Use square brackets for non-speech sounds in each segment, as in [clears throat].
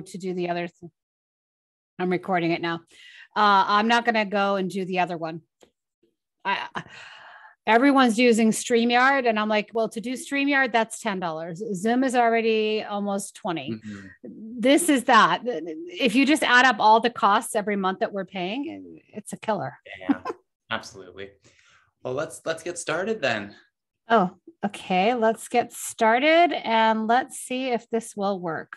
to do the other. Th- I'm recording it now. Uh, I'm not going to go and do the other one. I, everyone's using StreamYard. And I'm like, well, to do StreamYard, that's $10. Zoom is already almost 20. Mm-hmm. This is that. If you just add up all the costs every month that we're paying, it's a killer. yeah, absolutely. Well, let's let's get started then. Oh, okay. Let's get started and let's see if this will work.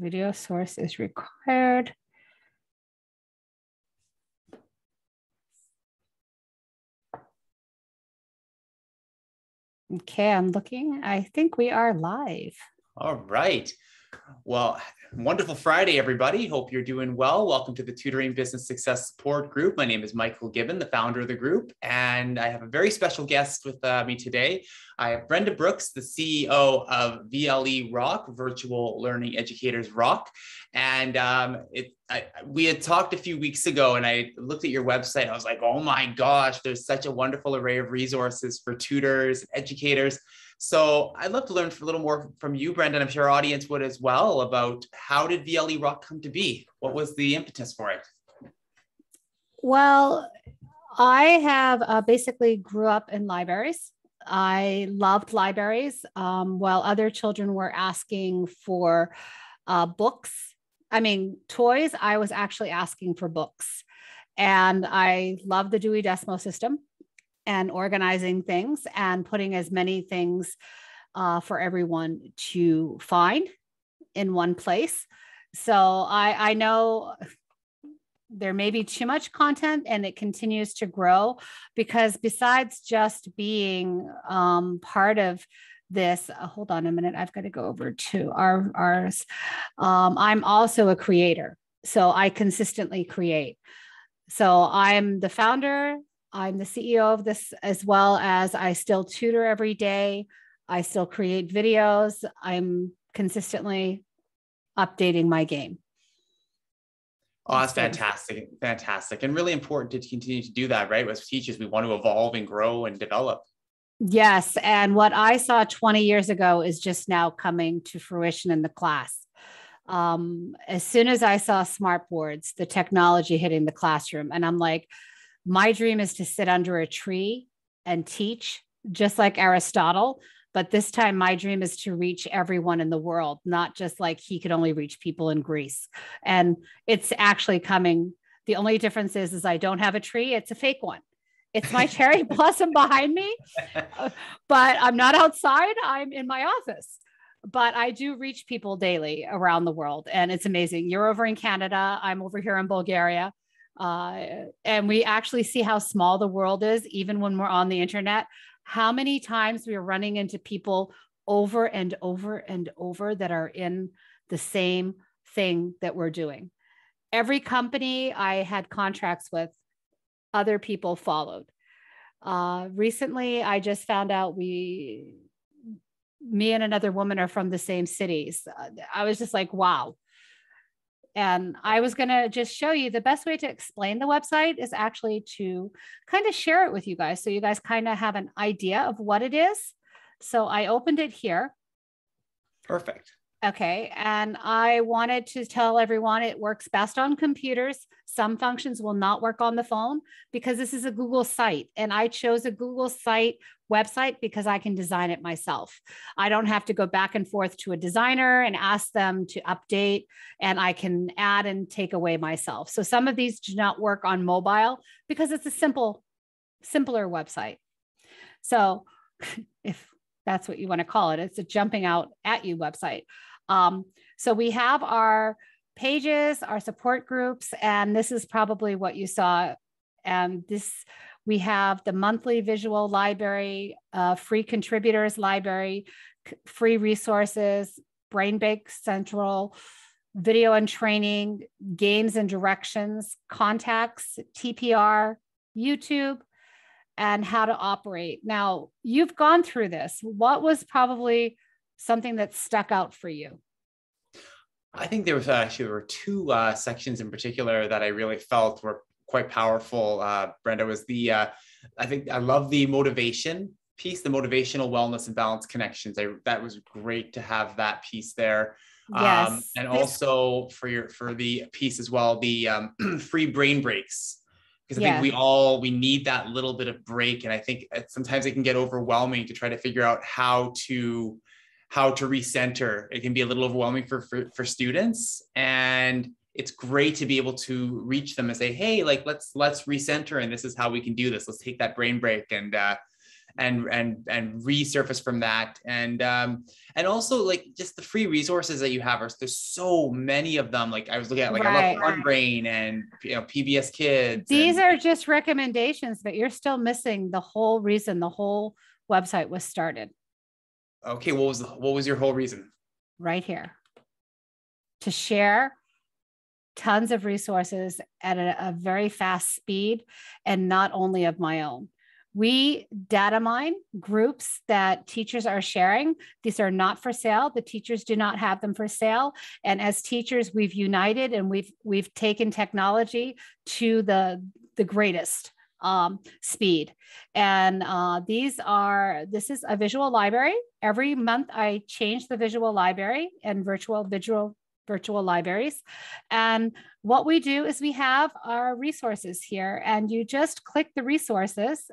Video source is required. Okay, I'm looking. I think we are live. All right. Well, wonderful Friday, everybody. Hope you're doing well. Welcome to the Tutoring Business Success Support Group. My name is Michael Gibben, the founder of the group, and I have a very special guest with uh, me today. I have Brenda Brooks, the CEO of VLE Rock, Virtual Learning Educators Rock. And um, it, I, we had talked a few weeks ago, and I looked at your website. I was like, oh my gosh, there's such a wonderful array of resources for tutors, and educators. So I'd love to learn a little more from you, Brenda. I'm sure our audience would as well about how did VLE Rock come to be? What was the impetus for it? Well, I have uh, basically grew up in libraries. I loved libraries um, while other children were asking for uh, books. I mean, toys, I was actually asking for books. And I love the Dewey Decimal System and organizing things and putting as many things uh, for everyone to find in one place. So I, I know there may be too much content and it continues to grow because besides just being um, part of this uh, hold on a minute i've got to go over to our ours um, i'm also a creator so i consistently create so i'm the founder I'm the CEO of this as well as I still tutor every day. I still create videos. I'm consistently updating my game. Oh, that's fantastic. Fantastic. And really important to continue to do that, right? As teachers, we want to evolve and grow and develop. Yes. And what I saw 20 years ago is just now coming to fruition in the class. Um, as soon as I saw smart boards, the technology hitting the classroom, and I'm like, my dream is to sit under a tree and teach, just like Aristotle. But this time, my dream is to reach everyone in the world, not just like he could only reach people in Greece. And it's actually coming. The only difference is, is I don't have a tree; it's a fake one. It's my cherry [laughs] blossom behind me, but I'm not outside. I'm in my office but I do reach people daily around the world, and it's amazing. You're over in Canada, I'm over here in Bulgaria. Uh, and we actually see how small the world is, even when we're on the internet. How many times we are running into people over and over and over that are in the same thing that we're doing. Every company I had contracts with, other people followed. Uh, recently, I just found out we, me and another woman are from the same cities. Uh, I was just like, wow, and I was going to just show you the best way to explain the website is actually to kind of share it with you guys. So you guys kind of have an idea of what it is. So I opened it here. Perfect. Okay. And I wanted to tell everyone it works best on computers. Some functions will not work on the phone because this is a Google site. And I chose a Google site website because I can design it myself. I don't have to go back and forth to a designer and ask them to update, and I can add and take away myself. So some of these do not work on mobile because it's a simple, simpler website. So [laughs] if that's what you want to call it, it's a jumping out at you website. Um, so we have our pages, our support groups, and this is probably what you saw. And this, we have the monthly visual library, uh, free contributors library, free resources, Brain Break Central, video and training, games and directions, contacts, TPR, YouTube, and how to operate. Now, you've gone through this. What was probably something that stuck out for you? I think there was actually there were two uh, sections in particular that I really felt were quite powerful. Uh, Brenda was the uh, I think I love the motivation piece, the motivational wellness and balance connections. I, that was great to have that piece there. Yes. Um, and also for your for the piece as well, the um, [clears throat] free brain breaks. Because I Yeah. think we all we need that little bit of break, and I think sometimes it can get overwhelming to try to figure out how to how to recenter. It can be a little overwhelming for for, for students, and it's great to be able to reach them and say, "Hey, like let's let's recenter, and this is how we can do this. Let's take that brain break and uh, and and and resurface from that." And um, and also like just the free resources that you have. Are, there's so many of them. Like I was looking at, like I love FunBrain and you know PBS Kids. These and- are just recommendations, but you're still missing the whole reason the whole website was started okay. What was the, what was your whole reason? right here to share tons of resources at a, a very fast speed and not only of my own. We data mine groups that teachers are sharing. These are not for sale. The teachers do not have them for sale. And as teachers, we've united and we've we've taken technology to the the greatest um, speed. And uh, these are this is a visual library. Every month, I change the visual library and virtual visual virtual libraries. And what we do is we have our resources here, and you just click the resources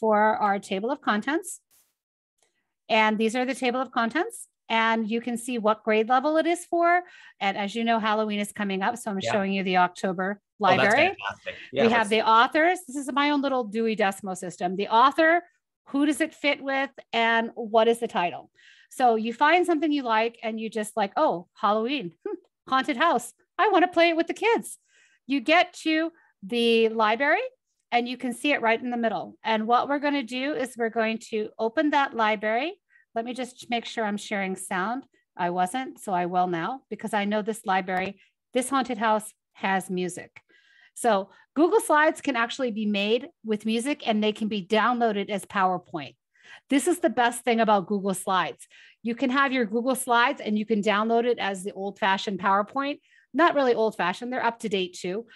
for our table of contents. And these are the table of contents. And you can see what grade level it is for. And as you know, Halloween is coming up. So I'm Yeah. showing you the October Oh, library. fantastic. Yeah, we have the authors. This is my own little Dewey Decimal system. The author, who does it fit with, and what is the title? So you find something you like, and you just like, oh, Halloween, hmm, haunted house. I want to play it with the kids. You get to the library, and you can see it right in the middle. And what we're going to do is we're going to open that library. Let me just make sure I'm sharing sound. I wasn't, so I will now because I know this library, this haunted house has music. So Google Slides can actually be made with music and they can be downloaded as PowerPoint. This is the best thing about Google Slides. You can have your Google Slides and you can download it as the old fashioned PowerPoint. Not really old fashioned, they're up to date too,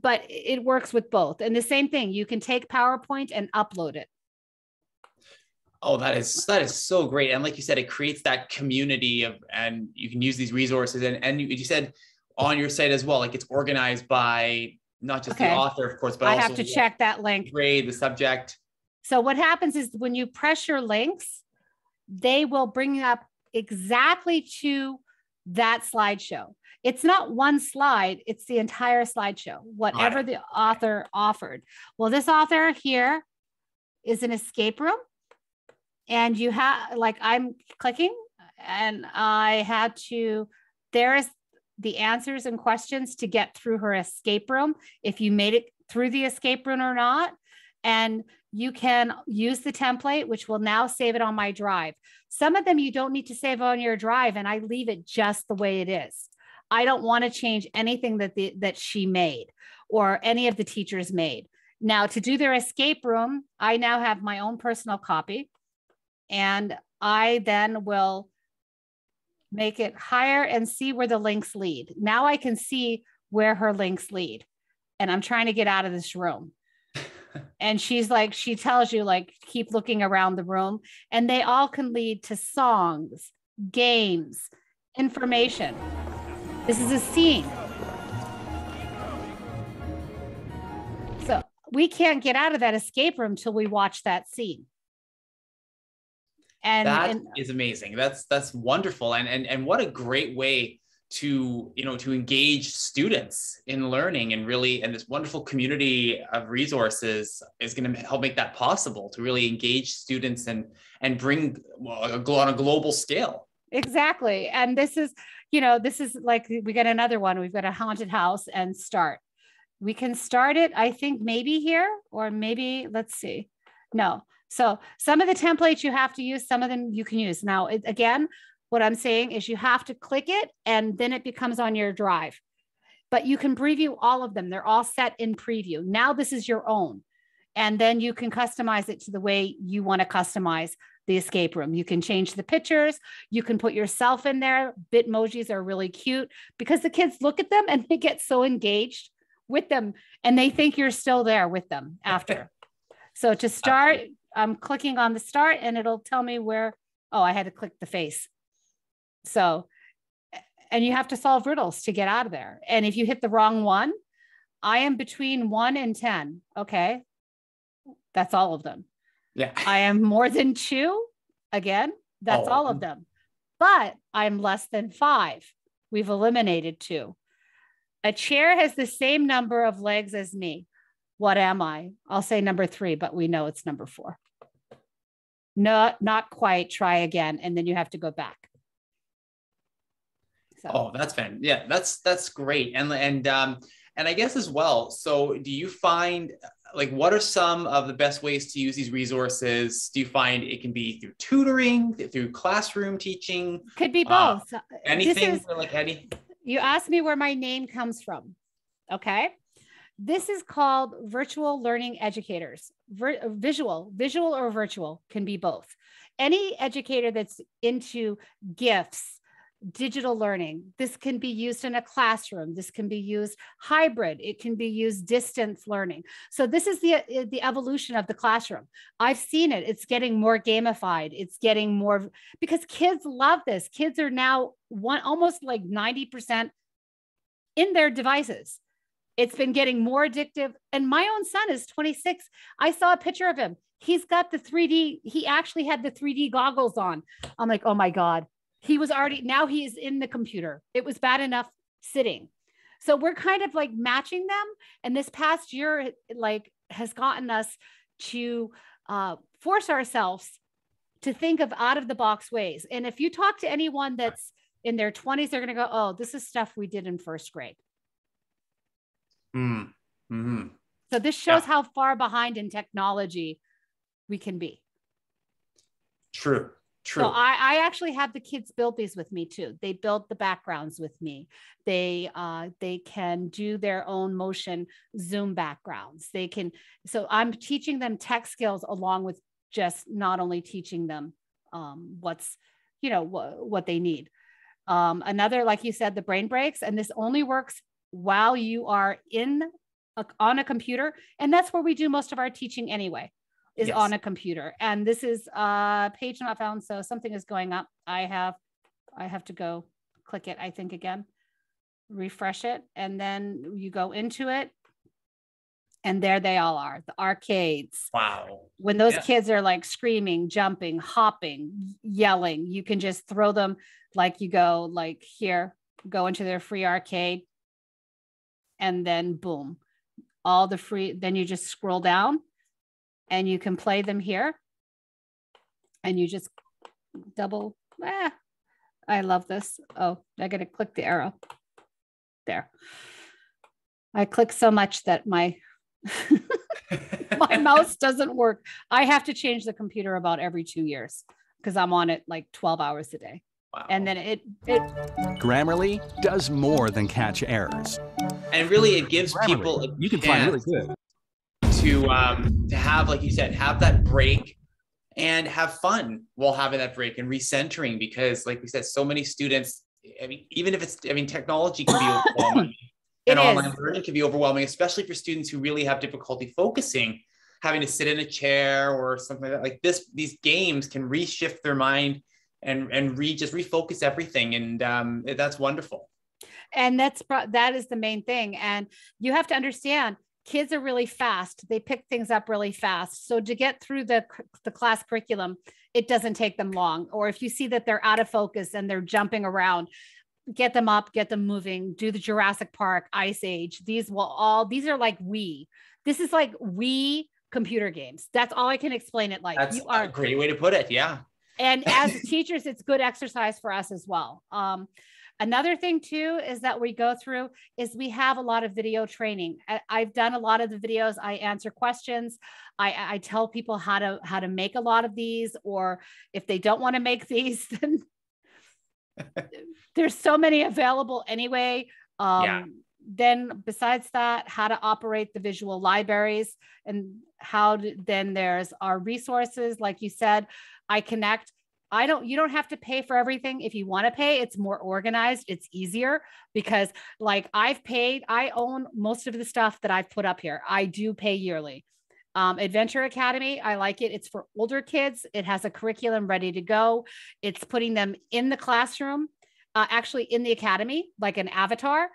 but it works with both. And the same thing, you can take PowerPoint and upload it. Oh, that is that is so great. And like you said, it creates that community of and you can use these resources and and you, you said on your site as well, like it's organized by not just Okay. the author, of course, but I also have to check that link. grade, the subject. So what happens is when you press your links, they will bring you up exactly to that slideshow. It's not one slide, it's the entire slideshow, whatever the author offered. Well, this author here is an escape room. And you have, like, I'm clicking and I had to, there's the answers and questions to get through her escape room, if you made it through the escape room or not. And you can use the template, which will now save it on my drive. Some of them you don't need to save on your drive, and I leave it just the way it is. I don't want to change anything that the that she made or any of the teachers made. Now, to do their escape room, I now have my own personal copy, and I then will make it higher and see where the links lead. Now I can see where her links lead, and I'm trying to get out of this room. [laughs] And she's like she tells you like keep looking around the room. And they all can lead to songs games information. This is a scene. So we can't get out of that escape room till we watch that scene and, That and is amazing. That's that's wonderful. And and and what a great way to you know to engage students in learning and really and this wonderful community of resources is going to help make that possible to really engage students and and bring on a global scale Exactly. And this is, you know, this is like we got another one. We've got a haunted house and start. We can start it, I think, maybe here or maybe, let's see. No. So some of the templates you have to use, some of them you can use. Now, it, again, what I'm saying is you have to click it and then it becomes on your drive. But you can preview all of them. They're all set in preview. Now this is your own. And then you can customize it to the way you want to customize the escape room. You can change the pictures. You can put yourself in there. Bitmojis are really cute because the kids look at them and they get so engaged with them and they think you're still there with them after. So to start, I'm clicking on the start and it'll tell me where, oh, I had to click the face. So, and you have to solve riddles to get out of there. And if you hit the wrong one, I am between one and 10. Okay. That's all of them. Yeah. [laughs] I am more than two. Again, that's oh. all of them. But I'm less than five. We've eliminated two. A chair has the same number of legs as me. What am I? I'll say number three, but we know it's number four. Not, not quite. Try again. And then you have to go back. So. Oh, that's fun. Yeah, that's that's great. And and um and I guess as well. So, do you find like what are some of the best ways to use these resources? Do you find it can be through tutoring, through classroom teaching? Could be uh, both. Uh, anything is, like any? You asked me where my name comes from. Okay. This is called virtual learning educators. Vir- uh, visual, visual or virtual can be both. Any educator that's into gifts, digital learning. This can be used in a classroom. This can be used hybrid. It can be used distance learning. So this is the uh, the evolution of the classroom. I've seen it. It's getting more gamified. It's getting more because kids love this. Kids are now one almost like 90% in their devices. It's been getting more addictive. And my own son is 26. I saw a picture of him. He's got the 3D, he actually had the 3D goggles on. I'm like, oh my God, he was already now he is in the computer it was bad enough sitting so we're kind of like matching them and this past year like has gotten us to uh, force ourselves to think of out of the box ways and if you talk to anyone that's in their 20s they're going to go oh this is stuff we did in first grade mm. mm-hmm. so this shows yeah. how far behind in technology we can be true True. So I, I actually have the kids build these with me too. They build the backgrounds with me. They uh, they can do their own motion Zoom backgrounds. They can. So I'm teaching them tech skills along with just not only teaching them um, what's you know wh- what they need. Um, another, like you said, the brain breaks, and this only works while you are in a, on a computer, and that's where we do most of our teaching anyway is yes. on a computer. And this is uh page not found. So something is going up. I have I have to go click it, I think again, refresh it, and then you go into it. And there they all are, the arcades. Wow. When those yeah. kids are like screaming, jumping, hopping, yelling, you can just throw them like you go, like here, go into their free arcade. And then boom, all the free, then you just scroll down and you can play them here. And you just double, ah, I love this. Oh, I got to click the arrow. There. I click so much that my [laughs] my [laughs] mouse doesn't work. I have to change the computer about every two years because I'm on it like 12 hours a day. Wow. And then it it Grammarly does more than catch errors. And really it gives Grammarly, people you can find really good to um, to have, like you said, have that break and have fun while having that break and recentering because, like we said, so many students. I mean, even if it's, I mean, technology can be [coughs] overwhelming, and online learning can be overwhelming, especially for students who really have difficulty focusing, having to sit in a chair or something like that. Like this, these games can reshift their mind and and re just refocus everything, and um, that's wonderful. And that's that is the main thing, and you have to understand kids are really fast. They pick things up really fast. So to get through the, the class curriculum it doesn't take them long. Or if you see that they're out of focus and they're jumping around get them up get them moving do the jurassic park ice age. These will all these are like we. This is like we computer games. That's all i can explain it like. That's you are a great way to put it. Yeah and as teachers it's good exercise for us as well um, Another thing too is that we go through is we have a lot of video training. I've done a lot of the videos. I answer questions. I, I tell people how to how to make a lot of these, or if they don't want to make these, [laughs] then [laughs] there's so many available anyway. Um, yeah. Then besides that, how to operate the visual libraries and how to, then there's our resources. Like you said, I connect I don't, you don't have to pay for everything. If you want to pay, it's more organized, it's easier because, like, I've paid, I own most of the stuff that I've put up here. I do pay yearly. Um, Adventure Academy, I like it. It's for older kids. It has a curriculum ready to go. It's putting them in the classroom, uh, actually in the academy, like an avatar.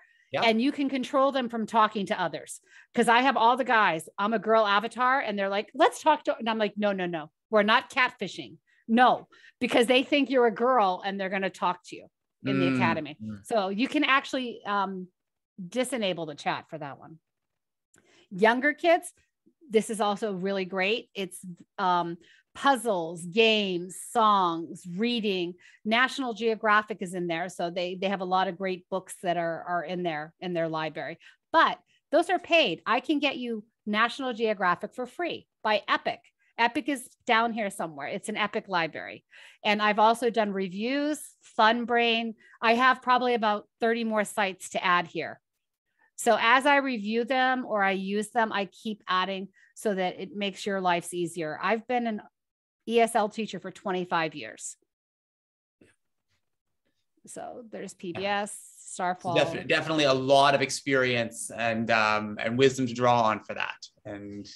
And you can control them from talking to others. Because I have all the guys, I'm a girl avatar, and they're like, let's talk to, and I'm like, no, no, no, we're not catfishing. No, because they think you're a girl and they're going to talk to you in the Mm, academy. mm. So you can actually um, disenable the chat for that one. Younger kids, this is also really great. It's um, puzzles, games, songs, reading. National Geographic is in there, so they they have a lot of great books that are are in there in their library. But those are paid. I can get you National Geographic for free by Epic. Epic is down here somewhere. It's an Epic library. And I've also done reviews, FunBrain. I have probably about 30 more sites to add here. So as I review them or I use them, I keep adding so that it makes your lives easier. I've been an ESL teacher for 25 years. So there's PBS, Starfall. Definitely, definitely a lot of experience and um, and wisdom to draw on for that, and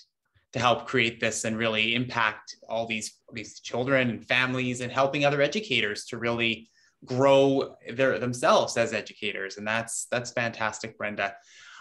to help create this and really impact all these these children and families, and helping other educators to really grow their themselves as educators, and that's that's fantastic, Brenda.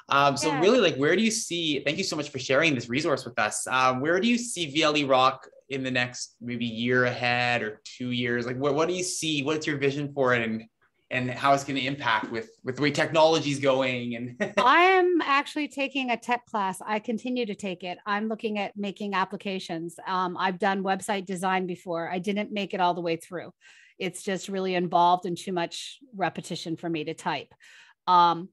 Um, so Yeah. really, like, where do you see? Thank you so much for sharing this resource with us. Um, where do you see VLE Rock in the next maybe year ahead or two years? Like, what what do you see? What's your vision for it, and and how it's going to impact with with the way technology is going and [laughs] I am actually taking a tech class. I continue to take it. I'm looking at making applications. Um, I've done website design before. I didn't make it all the way through. It's just really involved and too much repetition for me to type. Um,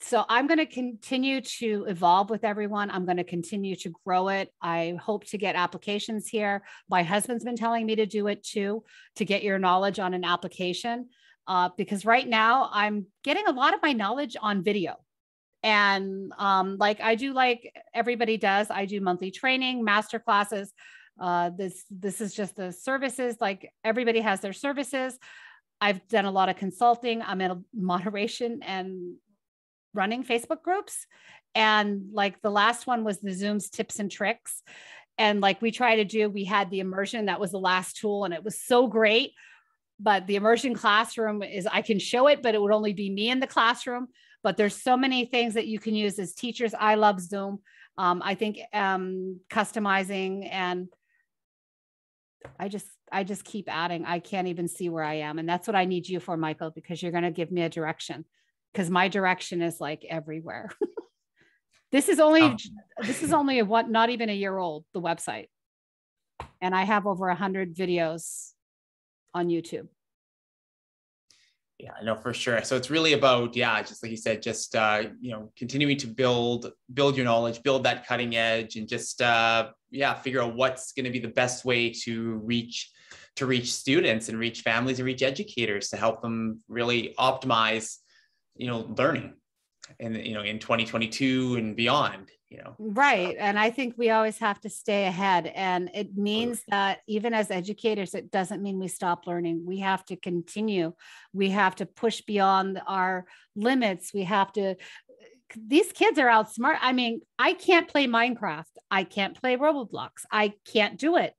so I'm going to continue to evolve with everyone. I'm going to continue to grow it. I hope to get applications here. My husband's been telling me to do it too, to get your knowledge on an application. Uh, because right now I'm getting a lot of my knowledge on video. And um, like i do like everybody does i do monthly training master classes uh, this this is just the services like everybody has their services. I've done a lot of consulting i'm in [laughs] moderation and running facebook groups. And like the last one was the zooms tips and tricks. And like we try to do we had the immersion that was the last tool and it was so great but the immersion classroom is i can show it but it would only be me in the classroom. But there's so many things that you can use as teachers. I love zoom. Um, i think um, customizing and i just i just keep adding. I can't even see where i am. And that's what i need you for michael because you're going to give me a direction because my direction is like everywhere. [laughs] This is only Oh. this is only a what not even a year old the website. And i have over a hundred videos on youtube. Yeah i know for sure. So it's really about yeah just like you said just uh you know continuing to build build your knowledge build that cutting edge and just uh yeah figure out what's going to be the best way to reach to reach students and reach families and reach educators to help them really optimize you know learning and you know in 2022 and beyond you know Right. And I think we always have to stay ahead. And it means that even as educators, it doesn't mean we stop learning. We have to continue. We have to push beyond our limits. We have to, these kids are outsmart. I mean, I can't play Minecraft. I can't play Roblox. I can't do it.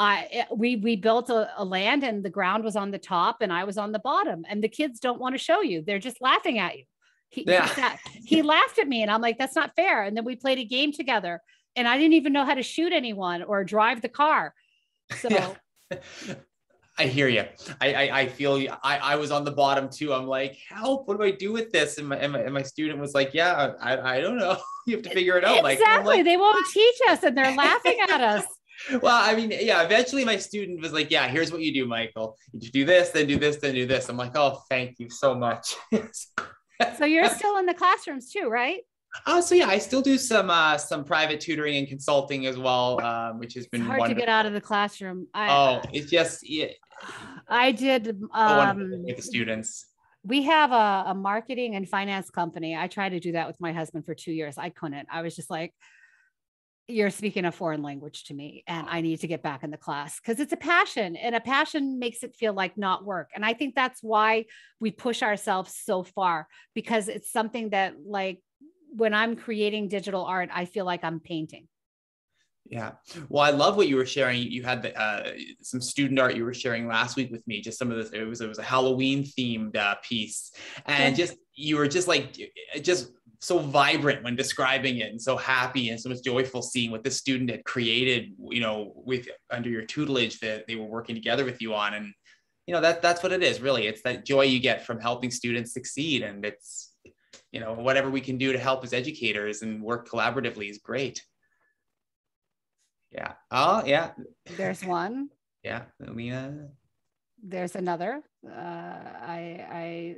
I eh, we we built a, a land and the ground was on the top and I was on the bottom and the kids don't want to show you. They're just laughing at you. He, Yeah. he laughed at me and I'm like, that's not fair. And then we played a game together and I didn't even know how to shoot anyone or drive the car. So Yeah. [laughs] I hear you. I, I, I feel you. I, I was on the bottom too. I'm like, help, what do I do with this? And my, and my, and my student was like, yeah, I, I don't know. [laughs] You have to figure it out. Like, exactly, like, they won't teach us and they're laughing at us. [laughs] well, I mean, yeah, eventually my student was like, yeah, here's what you do, Michael. You do this, then do this, then do this. I'm like, oh, thank you so much. So you're [laughs] still in the classrooms too, right? Oh, so yeah, I still do some uh, some private tutoring and consulting as well, um, which has It's been hard to get out of the classroom. I, Oh, it's just yeah, I did. Um, with the students. we have a, a marketing and finance company. I tried to do that with my husband for two years. I couldn't. I was just like, you're speaking a foreign language to me, and I need to get back in the class because it's a passion, and a passion makes it feel like not work. And I think that's why we push ourselves so far because it's something that, like, when I'm creating digital art, I feel like I'm painting. Yeah. Well, I love what you were sharing. You had the, uh, some student art you were sharing last week with me. Just some of this. It was it was a Halloween themed uh, piece, and just you were just like uh, just so vibrant when describing it, and so happy and so much joyful seeing what the student had created. You know, with under your tutelage that they were working together with you on, and you know that that's what it is really. It's that joy you get from helping students succeed, and it's you know whatever we can do to help as educators and work collaboratively is great. Yeah. Oh, yeah. There's one. yeah, Alina. There's another. Uh, I I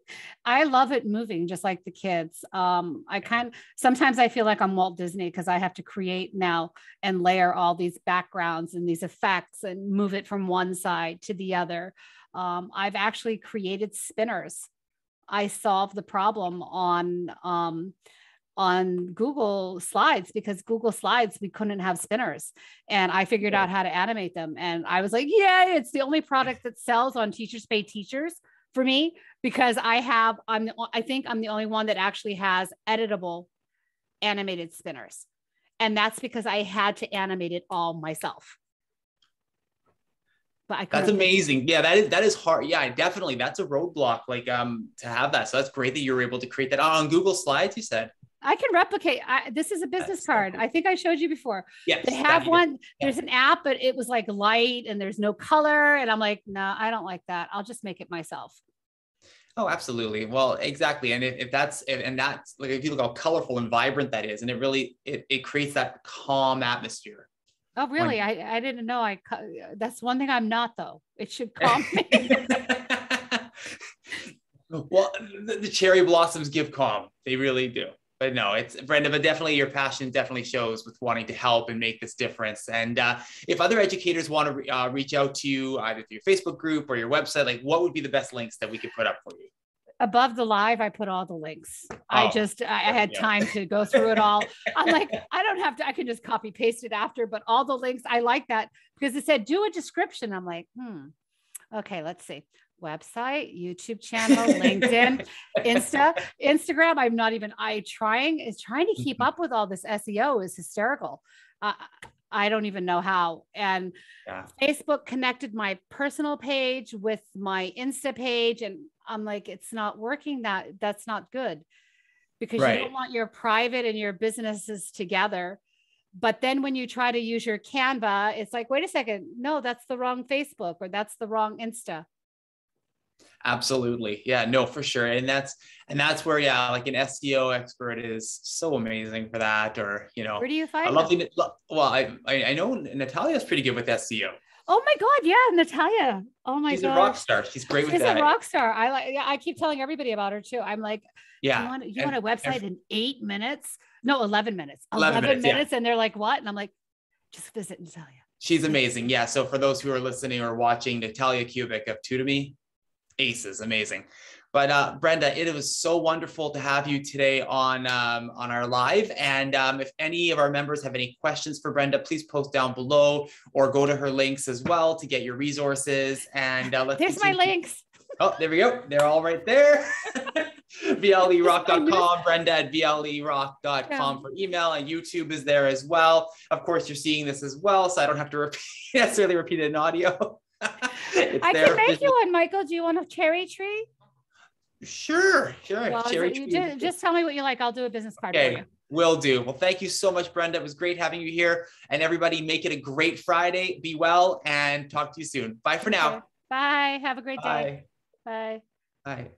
[laughs] I love it moving, just like the kids. Um, I kind sometimes I feel like I'm Walt Disney because I have to create now and layer all these backgrounds and these effects and move it from one side to the other. Um, I've actually created spinners. I solved the problem on um, on Google Slides because Google Slides, we couldn't have spinners. And I figured out how to animate them. And I was like, yeah, it's the only product that sells on Teachers Pay Teachers for me because I have, I'm, the, I think I'm the only one that actually has editable animated spinners. And that's because I had to animate it all myself. But I that's amazing. Yeah, that is that is hard. Yeah, definitely. That's a roadblock, like um to have that. So that's great that you were able to create that on Google Slides. You said. I can replicate. I, this is a business card. I think I showed you before. Yes, they have one. There's an app, but it was like light and there's no color. And I'm like, no, I don't like that. I'll just make it myself. Oh, absolutely. Well, exactly. And if, if that's if, and that's like if you look how colorful and vibrant that is, and it really it, it creates that calm atmosphere. Oh, really? When, I, I didn't know. I uh, that's one thing I'm not though. It should [laughs] calm me. well, the, the cherry blossoms give calm. They really do but no, it's Brenda, but definitely your passion definitely shows with wanting to help and make this difference. And uh, if other educators want to re- uh, reach out to you either through your Facebook group or your website, like what would be the best links that we could put up for you? Above the live, I put all the links. Oh, I just, I, I had time to go through it all. I'm [laughs] like, I don't have to, I can just copy paste it after, but all the links, I like that because it said do a description. I'm like, hmm, okay, let's see website, YouTube channel, LinkedIn, [laughs] Insta, Instagram. I'm not even I trying is trying to keep mm-hmm. up with all this SEO is hysterical. Uh, I don't even know how. And yeah. Facebook connected my personal page with my Insta page, and I'm like, it's not working. That that's not good because right. you don't want your private and your businesses together. But then when you try to use your Canva, it's like, wait a second, no, that's the wrong Facebook or that's the wrong Insta. Absolutely. Yeah, no, for sure. And that's and that's where yeah, like an SEO expert is so amazing for that. Or you know, where do you find? I love the well, I I know Natalia's pretty good with SEO. Oh my God, yeah, Natalia. Oh my God. She's a rock star. She's great She's with that. She's a rock star. I like yeah, I keep telling everybody about her too. I'm like, yeah. You want, you and, want a website and, in eight minutes? No, 11 minutes. 11, 11 minutes, minutes yeah. and they're like, what? And I'm like, just visit Natalia. She's amazing. Yeah. So for those who are listening or watching, Natalia Kubik of Tutomy, aces, amazing. But uh, Brenda, it was so wonderful to have you today on um, on our live. And um, if any of our members have any questions for Brenda, please post down below or go to her links as well to get your resources. And uh, let's there's my links. Oh, there we go. They're all right there. [laughs] VLErock.com, Brenda at VLErock.com yeah. for email, and YouTube is there as well. Of course, you're seeing this as well, so I don't have to repeat, [laughs] necessarily repeat it in audio. I can make you one, Michael. Do you want a cherry tree? Sure, sure. Well, cherry tree. Just, just, tell me what you like. I'll do a business card okay. for you. Will do. Well, thank you so much, Brenda. It was great having you here. And everybody, make it a great Friday. Be well and talk to you soon. Bye for now. Bye. Have a great Bye. day. Bye. Bye.